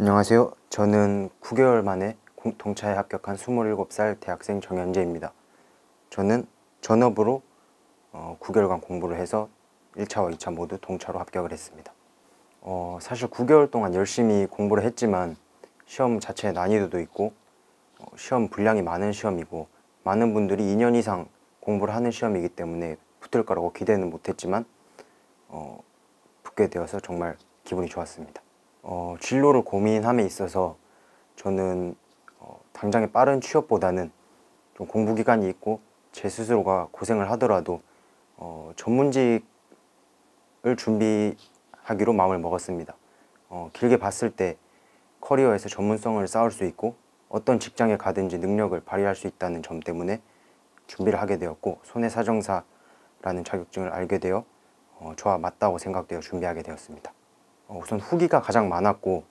안녕하세요. 저는 9개월 만에 공- 동차에 합격한 27살 대학생 정현재입니다. 저는 전업으로 어, 9개월간 공부를 해서 1차와 2차 모두 동차로 합격을 했습니다. 어, 사실 9개월 동안 열심히 공부를 했지만 시험 자체의 난이도도 있고 어, 시험 분량이 많은 시험이고 많은 분들이 2년 이상 공부를 하는 시험이기 때문에 붙을 거라고 기대는 못했지만 어, 붙게 되어서 정말 기분이 좋았습니다. 어, 진로를 고민함에 있어서 저는 어, 당장의 빠른 취업보다는 좀 공부 기간이 있고 제 스스로가 고생을 하더라도 어, 전문직을 준비하기로 마음을 먹었습니다. 어, 길게 봤을 때 커리어에서 전문성을 쌓을 수 있고 어떤 직장에 가든지 능력을 발휘할 수 있다는 점 때문에 준비를 하게 되었고 손해사정사라는 자격증을 알게 되어 어, 저와 맞다고 생각되어 준비하게 되었습니다. 어, 우선 후기가 가장 많았고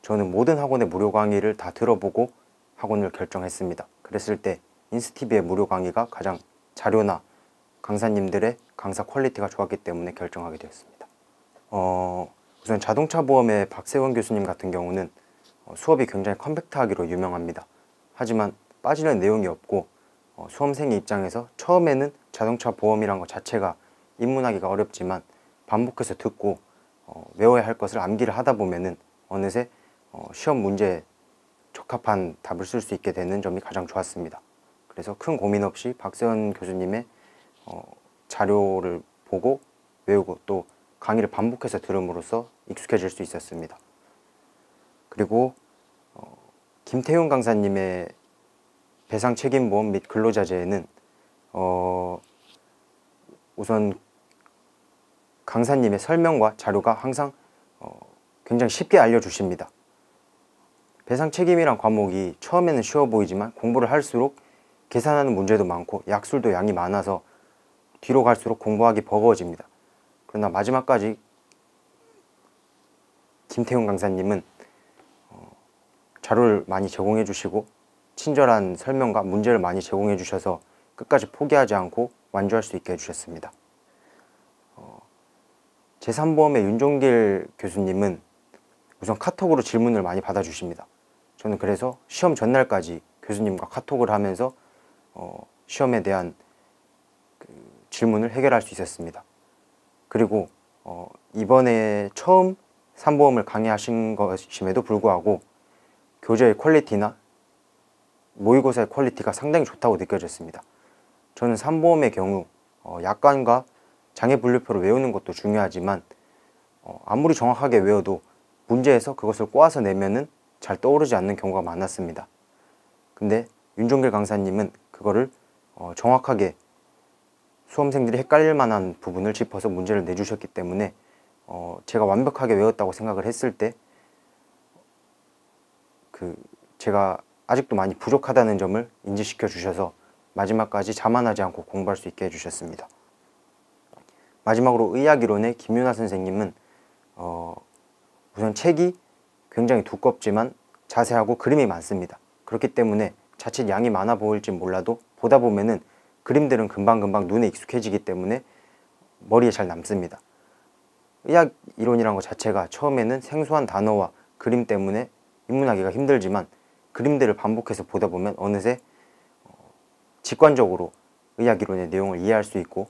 저는 모든 학원의 무료 강의를 다 들어보고 학원을 결정했습니다. 그랬을 때 인스티비의 무료 강의가 가장 자료나 강사님들의 강사 quality가 좋았기 때문에 결정하게 되었습니다. 어, 우선 자동차 보험의 박세원 교수님 같은 경우는 어, 수업이 굉장히 compact하기로 유명합니다. 하지만 빠지는 내용이 없고 어, 수험생의 입장에서 처음에는 자동차 보험이란 것 자체가 입문하기가 어렵지만 반복해서 듣고 어, 외워야 할 것을 암기를 하다 보면은 어느새 어, 시험 문제에 적합한 답을 쓸 수 있게 되는 점이 가장 좋았습니다. 그래서 큰 고민 없이 박세원 교수님의 어, 자료를 보고 외우고 또 강의를 반복해서 들음으로써 익숙해질 수 있었습니다. 그리고 어, 김태훈 강사님의 배상 책임보험 및 근로자재에는 어, 우선 강사님의 설명과 자료가 항상 어, 굉장히 쉽게 알려주십니다. 배상 책임이란 과목이 처음에는 쉬워 보이지만 공부를 할수록 계산하는 문제도 많고 약술도 양이 많아서 뒤로 갈수록 공부하기 버거워집니다. 그러나 마지막까지 김태훈 강사님은 어, 자료를 많이 제공해 주시고 친절한 설명과 문제를 많이 제공해 주셔서 끝까지 포기하지 않고 완주할 수 있게 해주셨습니다. 어, 제3보험의 윤종길 교수님은 우선 카톡으로 질문을 많이 받아주십니다. 저는 그래서 시험 전날까지 교수님과 카톡을 하면서 어, 시험에 대한 그 질문을 해결할 수 있었습니다. 그리고 어, 이번에 처음 3보험을 강의하신 것임에도 불구하고 교재의 quality나 모의고사의 quality가 상당히 좋다고 느껴졌습니다. 저는 3보험의 경우 어, 약관과 장애 분류표를 외우는 것도 중요하지만 어, 아무리 정확하게 외워도 문제에서 그것을 꼬아서 내면은 잘 떠오르지 않는 경우가 많았습니다. 근데 윤종길 강사님은 그거를 어, 정확하게 수험생들이 헷갈릴 만한 부분을 짚어서 문제를 내주셨기 때문에 어, 제가 완벽하게 외웠다고 생각을 했을 때 그 제가 아직도 많이 부족하다는 점을 인지시켜 주셔서 마지막까지 자만하지 않고 공부할 수 있게 해주셨습니다. 마지막으로 의학이론의 김윤아 선생님은 어, 우선 책이 굉장히 두껍지만 자세하고 그림이 많습니다. 그렇기 때문에 자칫 양이 많아 보일지 몰라도 보다 보면은 그림들은 금방금방 눈에 익숙해지기 때문에 머리에 잘 남습니다. 의학 이론이란 것 자체가 처음에는 생소한 단어와 그림 때문에 입문하기가 힘들지만 그림들을 반복해서 보다 보면 어느새 어, 직관적으로 의학 이론의 내용을 이해할 수 있고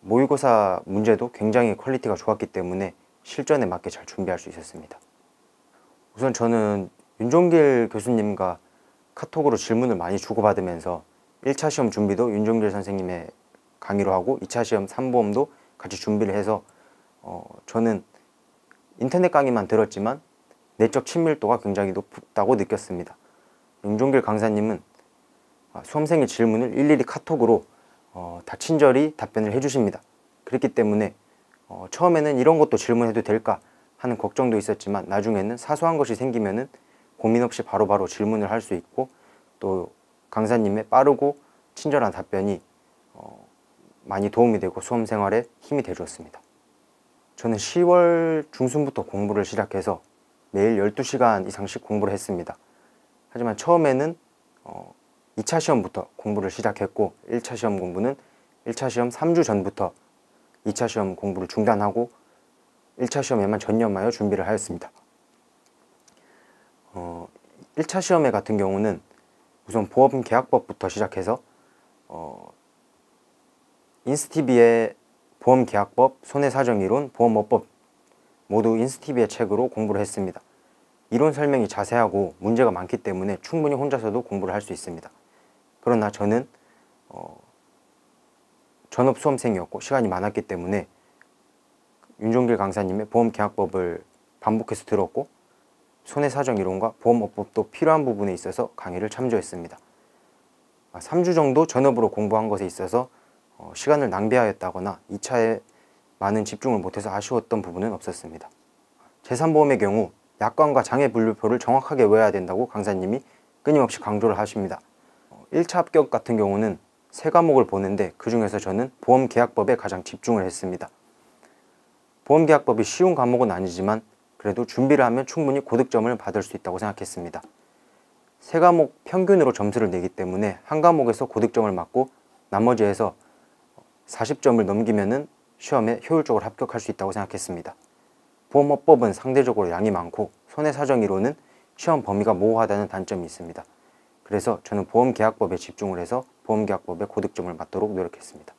모의고사 문제도 굉장히 quality가 좋았기 때문에 실전에 맞게 잘 준비할 수 있었습니다. 우선 저는 윤종길 교수님과 카톡으로 질문을 많이 주고받으면서 1차 시험 준비도 윤종길 선생님의 강의로 하고 2차 시험 3보험도 같이 준비를 해서 어, 저는 인터넷 강의만 들었지만 내적 친밀도가 굉장히 높다고 느꼈습니다. 윤종길 강사님은 아, 수험생의 질문을 일일이 카톡으로 어, 다 친절히 답변을 해주십니다. 그렇기 때문에 어, 처음에는 이런 것도 질문해도 될까 하는 걱정도 있었지만 나중에는 사소한 것이 생기면은 고민 없이 바로바로 바로 질문을 할 수 있고 또 강사님의 빠르고 친절한 답변이 어, 많이 도움이 되고 수험 생활에 힘이 되주었습니다. 저는 10월 중순부터 공부를 시작해서 매일 12시간 이상씩 공부를 했습니다. 하지만 처음에는 어, 2차 시험부터 공부를 시작했고 1차 시험 공부는 1차 시험 3주 전부터 2차 시험 공부를 중단하고 1차 시험에만 전념하여 준비를 하였습니다. 1차 시험회 같은 경우는 우선 보험 계약법부터 시작해서 어, 인스티비의 보험 계약법, 손해사정 이론, 보험업법 모두 인스티비의 책으로 공부를 했습니다. 이론 설명이 자세하고 문제가 많기 때문에 충분히 혼자서도 공부를 할 수 있습니다. 그러나 저는 어, 전업 수험생이었고 시간이 많았기 때문에 윤종길 강사님의 보험계약법을 반복해서 들었고 손해사정 이론과 보험업법도 필요한 부분에 있어서 강의를 참조했습니다. 3주 아, 정도 전업으로 공부한 것에 있어서 어, 시간을 낭비하였다거나 2차에 많은 집중을 못해서 아쉬웠던 부분은 없었습니다. 제3보험의 경우 약관과 장애 분류표를 정확하게 외워야 된다고 강사님이 끊임없이 강조를 하십니다. 1차 어, 합격 같은 경우는 세 과목을 보는데 그 중에서 저는 보험계약법에 가장 집중을 했습니다. 보험계약법이 쉬운 과목은 아니지만 그래도 준비를 하면 충분히 고득점을 받을 수 있다고 생각했습니다. 세 과목 평균으로 점수를 내기 때문에 한 과목에서 고득점을 맞고 나머지에서 40점을 넘기면은 시험에 효율적으로 합격할 수 있다고 생각했습니다. 보험업법은 상대적으로 양이 많고 손해사정이론은 시험 범위가 모호하다는 단점이 있습니다. 그래서 저는 보험계약법에 집중을 해서 보험계약법에 고득점을 맞도록 노력했습니다.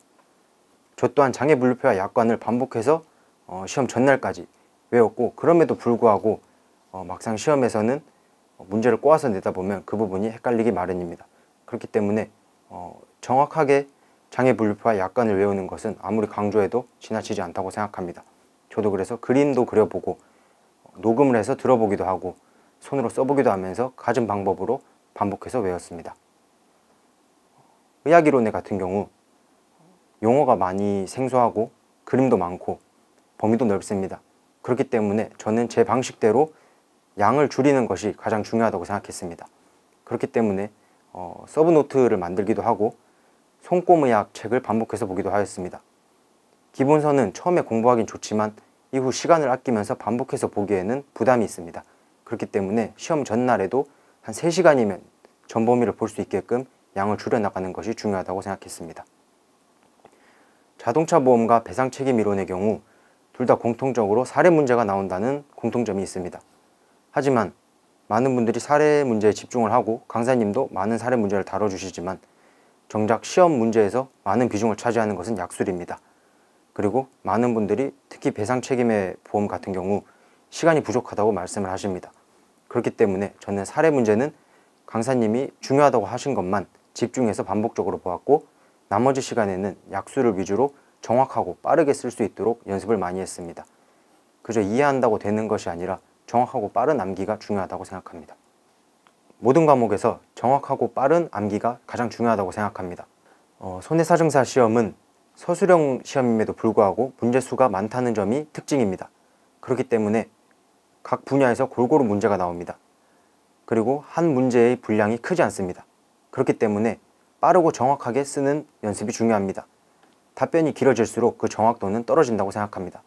저 또한 장애분류표와 약관을 반복해서 어, 시험 전날까지 외웠고 그럼에도 불구하고 어, 막상 시험에서는 문제를 꼬아서 내다 보면 그 부분이 헷갈리기 마련입니다. 그렇기 때문에 어, 정확하게 장애분류표와 약관을 외우는 것은 아무리 강조해도 지나치지 않다고 생각합니다. 저도 그래서 그림도 그려보고 녹음을 해서 들어보기도 하고 손으로 써보기도 하면서 가진 방법으로 반복해서 외웠습니다. 의학이론의 같은 경우 용어가 많이 생소하고 그림도 많고 범위도 넓습니다. 그렇기 때문에 저는 제 방식대로 양을 줄이는 것이 가장 중요하다고 생각했습니다. 그렇기 때문에 어, 서브노트를 만들기도 하고 손꼽의학 책을 반복해서 보기도 하였습니다. 기본서는 처음에 공부하긴 좋지만 이후 시간을 아끼면서 반복해서 보기에는 부담이 있습니다. 그렇기 때문에 시험 전날에도 한 3시간이면 전 범위를 볼 수 있게끔 양을 줄여나가는 것이 중요하다고 생각했습니다. 자동차 보험과 배상 책임 이론의 경우 둘 다 공통적으로 사례 문제가 나온다는 공통점이 있습니다. 하지만 많은 분들이 사례 문제에 집중을 하고 강사님도 많은 사례 문제를 다뤄주시지만 정작 시험 문제에서 많은 비중을 차지하는 것은 약술입니다. 그리고 많은 분들이 특히 배상 책임의 보험 같은 경우 시간이 부족하다고 말씀을 하십니다. 그렇기 때문에 저는 사례 문제는 강사님이 중요하다고 하신 것만 집중해서 반복적으로 보았고 나머지 시간에는 약수를 위주로 정확하고 빠르게 쓸 수 있도록 연습을 많이 했습니다. 그저 이해한다고 되는 것이 아니라 정확하고 빠른 암기가 중요하다고 생각합니다. 모든 과목에서 정확하고 빠른 암기가 가장 중요하다고 생각합니다. 어, 손해사정사 시험은 서술형 시험임에도 불구하고 문제수가 많다는 점이 특징입니다. 그렇기 때문에 각 분야에서 골고루 문제가 나옵니다. 그리고 한 문제의 분량이 크지 않습니다. 그렇기 때문에 빠르고 정확하게 쓰는 연습이 중요합니다. 답변이 길어질수록 그 정확도는 떨어진다고 생각합니다.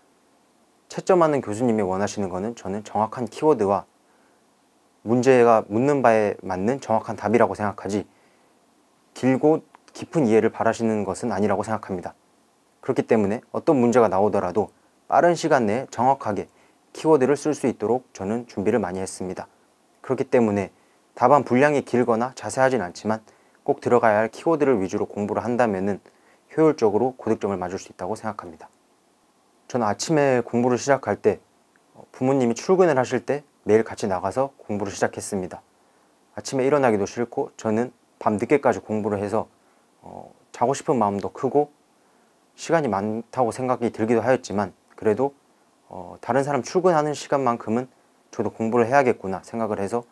채점하는 교수님이 원하시는 것은 저는 정확한 키워드와 문제가 묻는 바에 맞는 정확한 답이라고 생각하지 길고 깊은 이해를 바라시는 것은 아니라고 생각합니다. 그렇기 때문에 어떤 문제가 나오더라도 빠른 시간 내에 정확하게 키워드를 쓸 수 있도록 저는 준비를 많이 했습니다. 그렇기 때문에 답안 분량이 길거나 자세하진 않지만 꼭 들어가야 할 키워드를 위주로 공부를 한다면 효율적으로 고득점을 맞을 수 있다고 생각합니다. 저는 아침에 공부를 시작할 때 어, 부모님이 출근을 하실 때 매일 같이 나가서 공부를 시작했습니다. 아침에 일어나기도 싫고 저는 밤 늦게까지 공부를 해서 어, 자고 싶은 마음도 크고 시간이 많다고 생각이 들기도 하였지만 그래도 어, 다른 사람 출근하는 시간만큼은 저도 공부를 해야겠구나 생각을 해서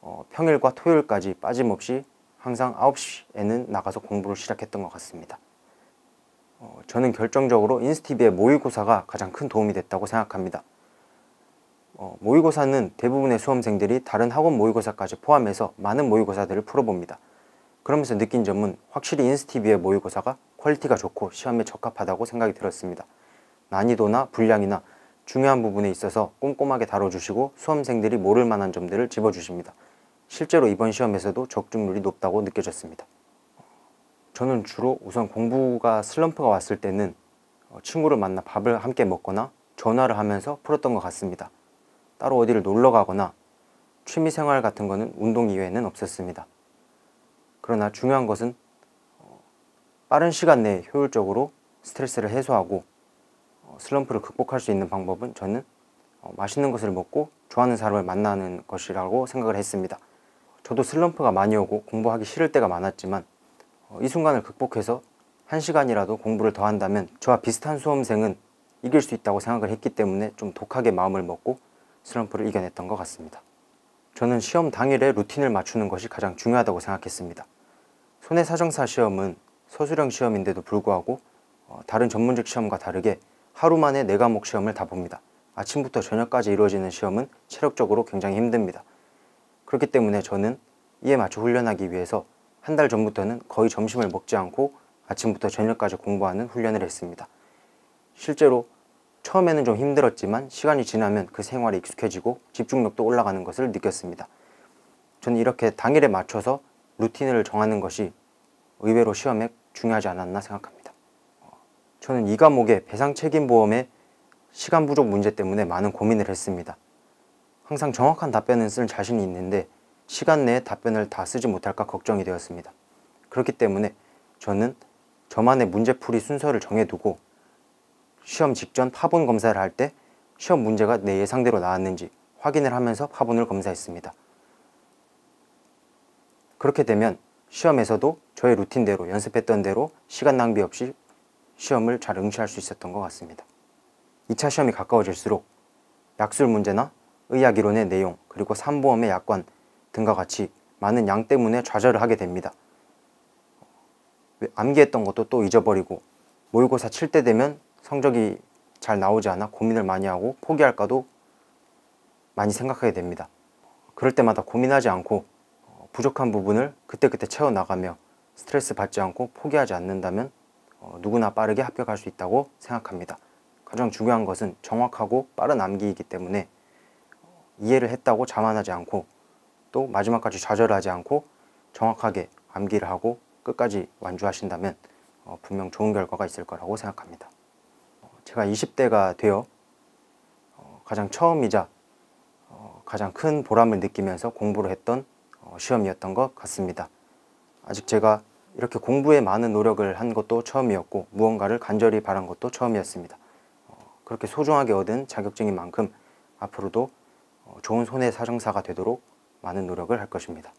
어, 평일과 토요일까지 빠짐없이 항상 9시에는 나가서 공부를 시작했던 것 같습니다. 어, 저는 결정적으로 인스티비의 모의고사가 가장 큰 도움이 됐다고 생각합니다. 어, 모의고사는 대부분의 수험생들이 다른 학원 모의고사까지 포함해서 많은 모의고사들을 풀어봅니다. 그러면서 느낀 점은 확실히 인스티비의 모의고사가 quality가 좋고 시험에 적합하다고 생각이 들었습니다. 난이도나 분량이나 중요한 부분에 있어서 꼼꼼하게 다뤄주시고 수험생들이 모를 만한 점들을 집어주십니다. 실제로 이번 시험에서도 적중률이 높다고 느껴졌습니다. 저는 주로 우선 공부가 슬럼프가 왔을 때는 어, 친구를 만나 밥을 함께 먹거나 전화를 하면서 풀었던 것 같습니다. 따로 어디를 놀러 가거나 취미생활 같은 거는 운동 이외에는 없었습니다. 그러나 중요한 것은 어, 빠른 시간 내에 효율적으로 스트레스를 해소하고 어, 슬럼프를 극복할 수 있는 방법은 저는 어, 맛있는 것을 먹고 좋아하는 사람을 만나는 것이라고 생각을 했습니다. 저도 슬럼프가 많이 오고 공부하기 싫을 때가 많았지만 어, 이 순간을 극복해서 한 시간이라도 공부를 더 한다면 저와 비슷한 수험생은 이길 수 있다고 생각을 했기 때문에 좀 독하게 마음을 먹고 슬럼프를 이겨냈던 것 같습니다. 저는 시험 당일에 루틴을 맞추는 것이 가장 중요하다고 생각했습니다. 손해사정사 시험은 서술형 시험인데도 불구하고 어, 다른 전문직 시험과 다르게 하루 만에 네 과목 시험을 다 봅니다. 아침부터 저녁까지 이루어지는 시험은 체력적으로 굉장히 힘듭니다. 그렇기 때문에 저는 이에 맞춰 훈련하기 위해서 한 달 전부터는 거의 점심을 먹지 않고 아침부터 저녁까지 공부하는 훈련을 했습니다. 실제로 처음에는 좀 힘들었지만 시간이 지나면 그 생활에 익숙해지고 집중력도 올라가는 것을 느꼈습니다. 저는 이렇게 당일에 맞춰서 루틴을 정하는 것이 의외로 시험에 중요하지 않았나 생각합니다. 저는 이 과목의 배상 책임 보험의 시간 부족 문제 때문에 많은 고민을 했습니다. 항상 정확한 답변은 쓸 자신이 있는데 시간 내에 답변을 다 쓰지 못할까 걱정이 되었습니다. 그렇기 때문에 저는 저만의 문제풀이 순서를 정해두고 시험 직전 파본 검사를 할 때 시험 문제가 내 예상대로 나왔는지 확인을 하면서 파본을 검사했습니다. 그렇게 되면 시험에서도 저의 루틴대로 연습했던 대로 시간 낭비 없이 시험을 잘 응시할 수 있었던 것 같습니다. 2차 시험이 가까워질수록 약술 문제나 의학 이론의 내용 그리고 산보험의 약관 등과 같이 많은 양 때문에 좌절을 하게 됩니다. 암기했던 것도 또 잊어버리고 모의고사 칠 때 되면 성적이 잘 나오지 않아 고민을 많이 하고 포기할까도 많이 생각하게 됩니다. 그럴 때마다 고민하지 않고 어, 부족한 부분을 그때그때 채워나가며 스트레스 받지 않고 포기하지 않는다면 어, 누구나 빠르게 합격할 수 있다고 생각합니다. 가장 중요한 것은 정확하고 빠른 암기이기 때문에 어, 이해를 했다고 자만하지 않고 또 마지막까지 좌절하지 않고 정확하게 암기를 하고 끝까지 완주하신다면 분명 좋은 결과가 있을 거라고 생각합니다. 제가 20대가 되어 어, 가장 처음이자 어, 가장 큰 보람을 느끼면서 공부를 했던 어, 시험이었던 것 같습니다. 아직 제가 이렇게 공부에 많은 노력을 한 것도 처음이었고 무언가를 간절히 바란 것도 처음이었습니다. 그렇게 소중하게 얻은 자격증인 만큼 앞으로도 좋은 손해 사정사가 되도록 많은 노력을 할 것입니다.